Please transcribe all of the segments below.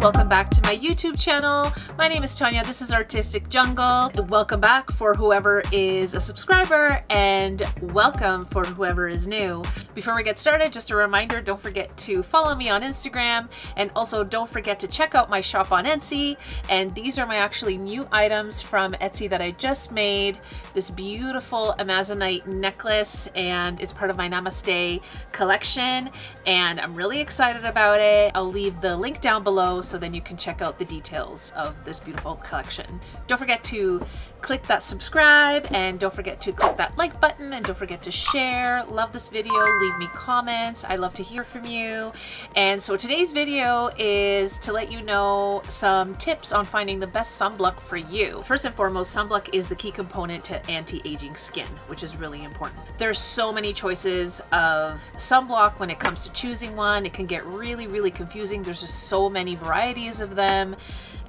my YouTube channel. My name is Tanya, this is Artiztik Jungle. Welcome back for whoever is a subscriber and welcome for whoever is new. Before we get started, just a reminder, don't forget to follow me on Instagram and also don't forget to check out my shop on Etsy. And these are my actually new items from Etsy that I just made. This beautiful Amazonite necklace and it's part of my Namaste collection and I'm really excited about it. I'll leave the link down below so then you can check out the details of this beautiful collection. Don't forget to click that subscribe and don't forget to click that like button and don't forget to share. Love this video, leave me comments. I love to hear from you. And so today's video is to let you know some tips on finding the best sunblock for you. First and foremost, sunblock is the key component to anti-aging skin, which is really important. There's so many choices of sunblock when it comes to choosing one. It can get really, really confusing. There's just so many varieties of them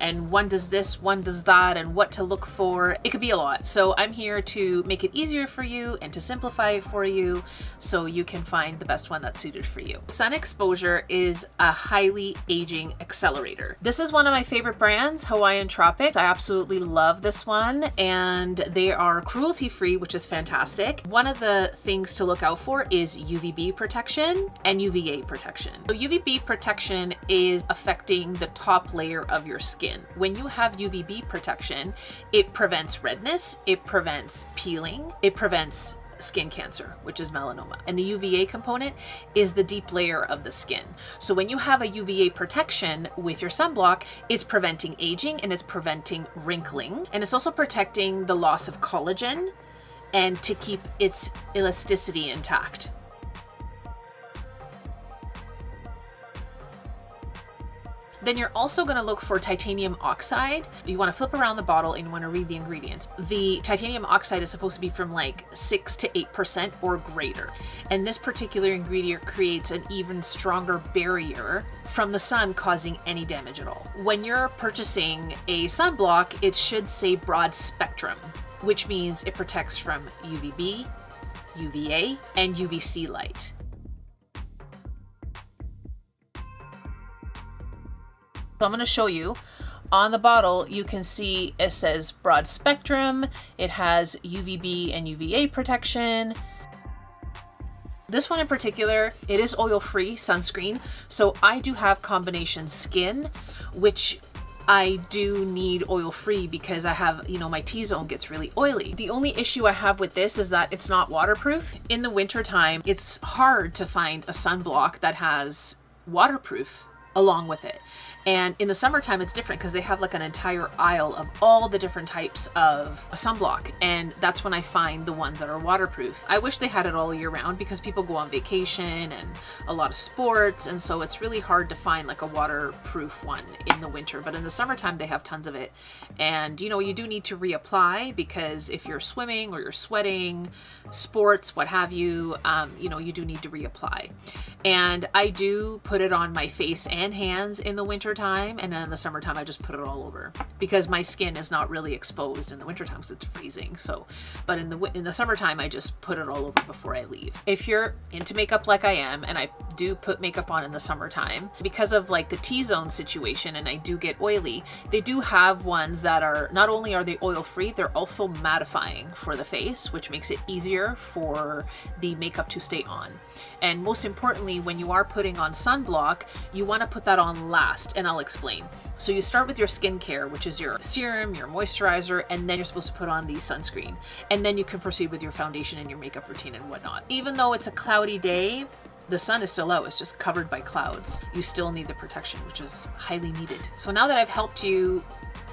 and one does this, one does that, and what to look for. It could be a lot. So I'm here to make it easier for you and to simplify it for you so you can find the best one that's suited for you. Sun exposure is a highly aging accelerator. This is one of my favorite brands, Hawaiian Tropics. I absolutely love this one and they are cruelty free, which is fantastic. One of the things to look out for is UVB protection and UVA protection. So UVB protection is affecting the top layer of your skin skin. When you have UVB protection, it prevents redness, it prevents peeling, it prevents skin cancer, which is melanoma. And the UVA component is the deep layer of the skin. So when you have a UVA protection with your sunblock, it's preventing aging and it's preventing wrinkling. And it's also protecting the loss of collagen and to keep its elasticity intact. Then you're also gonna look for titanium oxide. You wanna flip around the bottle and you wanna read the ingredients. The titanium oxide is supposed to be from like six to 8% or greater. And this particular ingredient creates an even stronger barrier from the sun causing any damage at all. When you're purchasing a sunblock, it should say broad spectrum, which means it protects from UVB, UVA, and UVC light. So I'm going to show you on the bottle, you can see it says broad spectrum. It has UVB and UVA protection. This one in particular, it is oil-free sunscreen. So I do have combination skin, which I do need oil-free because I have, you know, my T-zone gets really oily. The only issue I have with this is that it's not waterproof. In the wintertime, it's hard to find a sunblock that has waterproof along with it. And in the summertime, it's different because they have like an entire aisle of all the different types of sunblock. And that's when I find the ones that are waterproof. I wish they had it all year round because people go on vacation and a lot of sports. And so it's really hard to find like a waterproof one in the winter. But in the summertime, they have tons of it. And you know, you do need to reapply because if you're swimming or you're sweating, sports, what have you, um, you know, you do need to reapply. And I do put it on my face and hands in the winter time and then in the summertime I just put it all over because my skin is not really exposed in the wintertime because it's freezing so but in the in the summertime I just put it all over before I leave. If you're into makeup like I am and I do put makeup on in the summertime because of like the T-zone situation and I do get oily they do have ones that are not only are they oil free they're also mattifying for the face which makes it easier for the makeup to stay on and most importantly when you are putting on sunblock you want to put that on last and I'll explain. So you start with your skincare, which is your serum, your moisturizer, and then you're supposed to put on the sunscreen. And then you can proceed with your foundation and your makeup routine and whatnot. Even though it's a cloudy day, the sun is still out, it's just covered by clouds. You still need the protection, which is highly needed. So now that I've helped you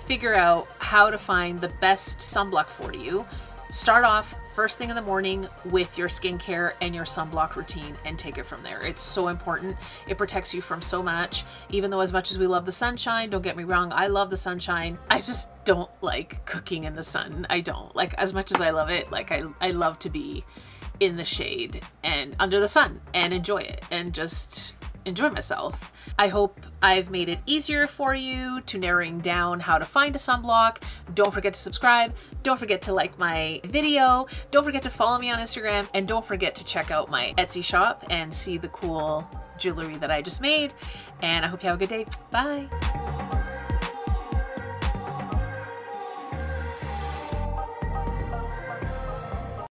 figure out how to find the best sunblock for you, start off first thing in the morning with your skincare and your sunblock routine and take it from there. It's so important. It protects you from so much. Even though as much as we love the sunshine, don't get me wrong, I love the sunshine. I just don't like cooking in the sun. I don't. Like as much as I love it, like I, I love to be in the shade and under the sun and enjoy it and just enjoy myself. I hope I've made it easier for you to narrowing down how to find a sunblock. Don't forget to subscribe. Don't forget to like my video. Don't forget to follow me on Instagram and don't forget to check out my Etsy shop and see the cool jewelry that I just made. And I hope you have a good day. Bye.